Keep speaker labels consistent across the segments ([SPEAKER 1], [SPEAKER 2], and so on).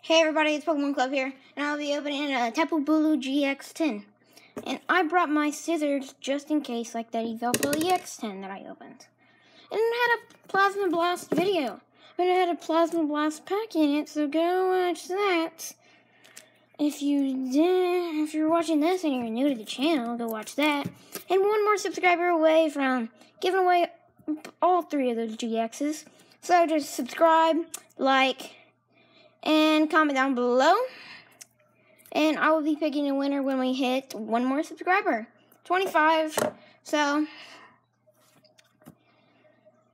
[SPEAKER 1] Hey everybody, it's Pokemon Club here, and I'll be opening a Tapu Bulu GX tin. And I brought my scissors just in case, like that Evelpo EX10 that I opened. And it had a Plasma Blast video, but it had a Plasma Blast pack in it, so go watch that. If you did, if you're watching this and you're new to the channel, go watch that. And one more subscriber away from giving away all three of those GXs. So just subscribe, like, and comment down below. And I will be picking a winner when we hit one more subscriber. 25. So,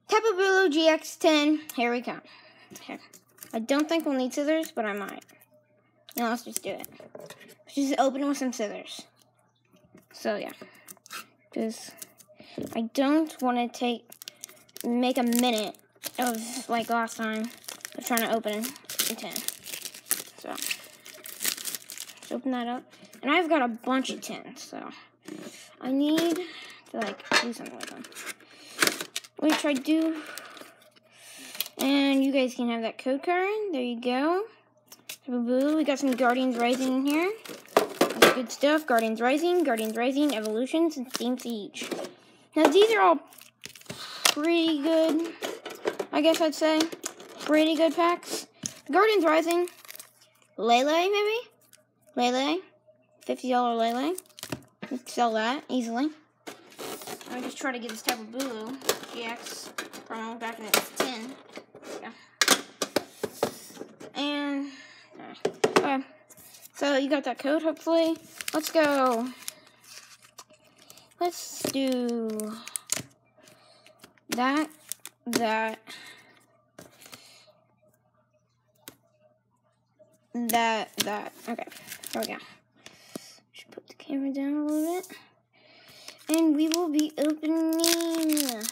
[SPEAKER 1] Tapu Bulu GX tin, here we come. Okay. I don't think we'll need scissors, but I might. Now let's just do it. Just open with some scissors. So yeah. Because I don't want to take, make a minute of, like last time, of trying to open a 10. So, let's open that up. And I've got a bunch of 10s, so I need to like do something with them. Which I do. And you guys can have that code card. There you go. Boo. We got some Guardians Rising in here. That's good stuff. Guardians Rising, Guardians Rising, Evolutions, and Steam Siege. Now these are all pretty good. I guess I'd say pretty good packs. Guardians Rising, Lele maybe, Lele, fifty dollar Lele. Sell that easily. I just try to get this Tapu Bulu GX promo back in its tin. Yeah. And uh, okay. So you got that code, hopefully. Let's go. Let's do that, that, that, that. Okay, there we go. Just put the camera down a little bit. And we will be opening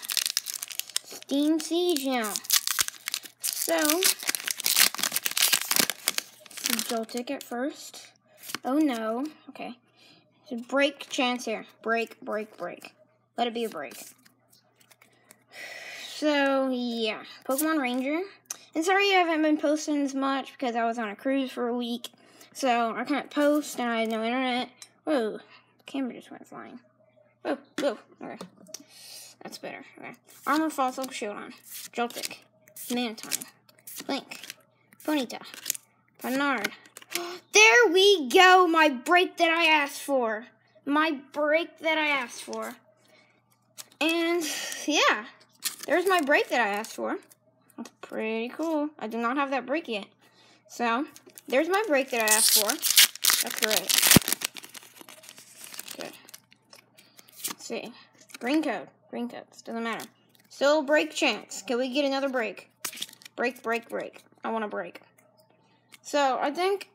[SPEAKER 1] Steam Siege now. So, Joltik at first. Oh no. Okay. So break chance here. Break, break, break. Let it be a break. So, yeah. Pokemon Ranger. And sorry I haven't been posting as much because I was on a cruise for a week. So, I couldn't post and I had no internet. Whoa. The camera just went flying. Whoa, whoa. Okay. That's better. Okay. Armor Fossil Shieldon. Joltik. Mantine. Link. Ponyta. Bernard. There we go, my break that I asked for. My break that I asked for. And yeah, there's my break that I asked for. Pretty cool. I do not have that break yet. So, there's my break that I asked for. That's great. Good. Let's see. Green code. Green codes. Doesn't matter. Still break chance. Can we get another break? Break, break, break. I want a break. So, I think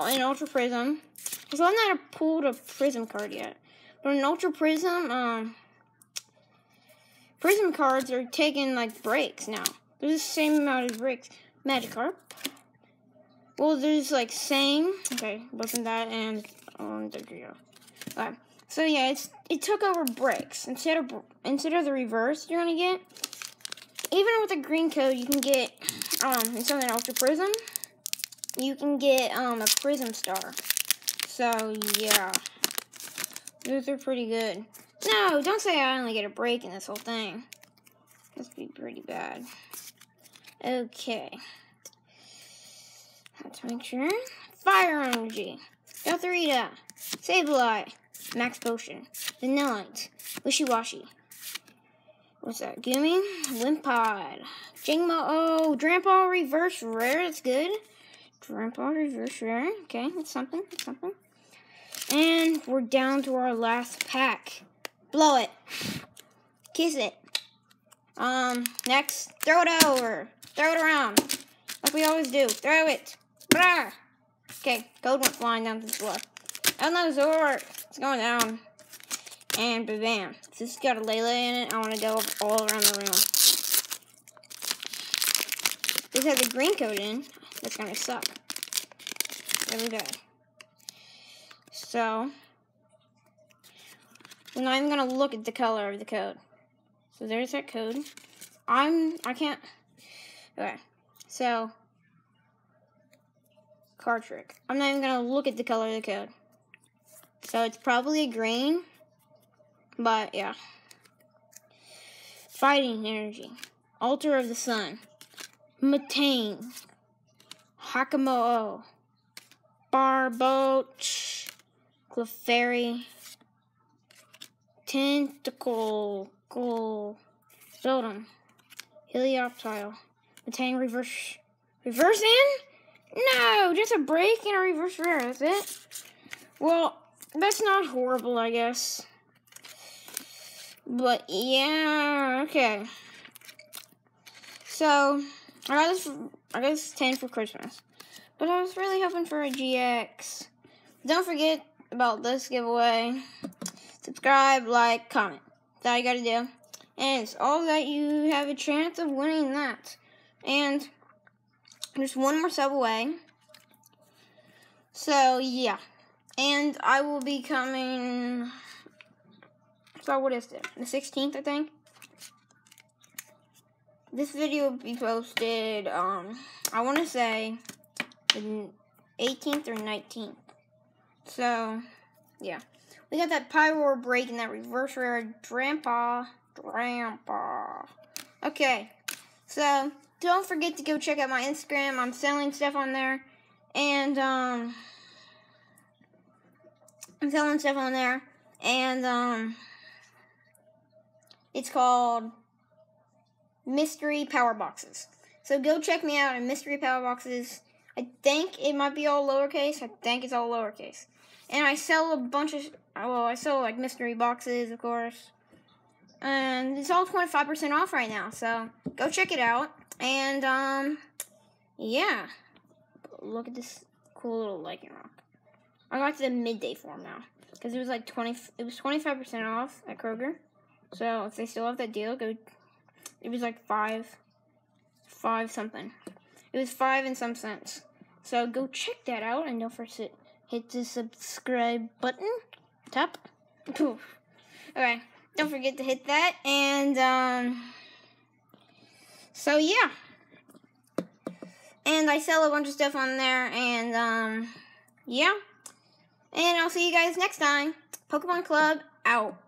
[SPEAKER 1] in Ultra Prism, because I've not pulled a Prism card yet, but in Ultra Prism, um, Prism cards are taking, like, breaks now. There's the same amount of breaks. Magikarp. Well, there's, like, same. Okay, wasn't that, and, um, there you go. Okay. So, yeah, it's it took over bricks Instead of, instead of the reverse you're gonna get, even with a green code, you can get, um, of an Ultra Prism, you can get um, a Prism Star. So, yeah. Those are pretty good. No, don't say I only get a break in this whole thing. Would be pretty bad. Okay. Let's make sure. Fire Energy. Gothorita. Sableye. Max Potion. Vanillite. Wishiwashi. What's that? Gimme? Wimpod. Jangmo-o. Oh, Drampa Reverse Rare. That's good. Drampa reverse rare. Okay, that's something. That's something. And we're down to our last pack. Blow it. Kiss it. Um, next, throw it over. Throw it around. Like we always do. Throw it. Okay, code went flying down to the floor. Oh no, Zoroark. It's going down. And bam. This has got a Layla in it, I want to go all around the room. This has a green code in. That's gonna suck. Really bad. So, we're not even gonna look at the color of the code. So there's that code. I'm, I can't, okay. So, card trick. I'm not even gonna look at the color of the code. So it's probably a green. But yeah. Fighting energy. Altar of the Sun. Mantine. Hakamo'o. Barboach. Clefairy. Tentacool. Goal. Zodom. Helioptile. Matang reverse. Reverse in? No, just a break and a reverse rare. That's it. Well, that's not horrible, I guess. But yeah, okay. So I got this. I got this ten for Christmas, but I was really hoping for a GX. Don't forget about this giveaway. Subscribe, like, comment. All you gotta do. And it's all that you have a chance of winning that. And there's one more sub away. So yeah. And I will be coming so what is it? The 16th, I think. This video will be posted, um, I want to say the 18th or 19th. So, yeah. We got that Pyroar break and that reverse rare Drampa. Drampa. Okay. So, don't forget to go check out my Instagram. I'm selling stuff on there. And, um, I'm selling stuff on there. And, um, it's called Mystery Power Boxes. So go check me out in Mystery Power Boxes. I think it might be all lowercase. I think it's all lowercase. And I sell a bunch of, well, I sell like mystery boxes, of course. And it's all 25% off right now. So go check it out. And, um, yeah. Look at this cool little Lycanroc. I got to the midday form now. Because it was like 20, it was 25% off at Kroger. So if they still have that deal, go. It was like five, five something. It was five and some cents. So go check that out and don't forget hit the subscribe button. Tap. Poof. Okay. Don't forget to hit that and um. So yeah. And I sell a bunch of stuff on there and um yeah. And I'll see you guys next time. Pokemon Club out.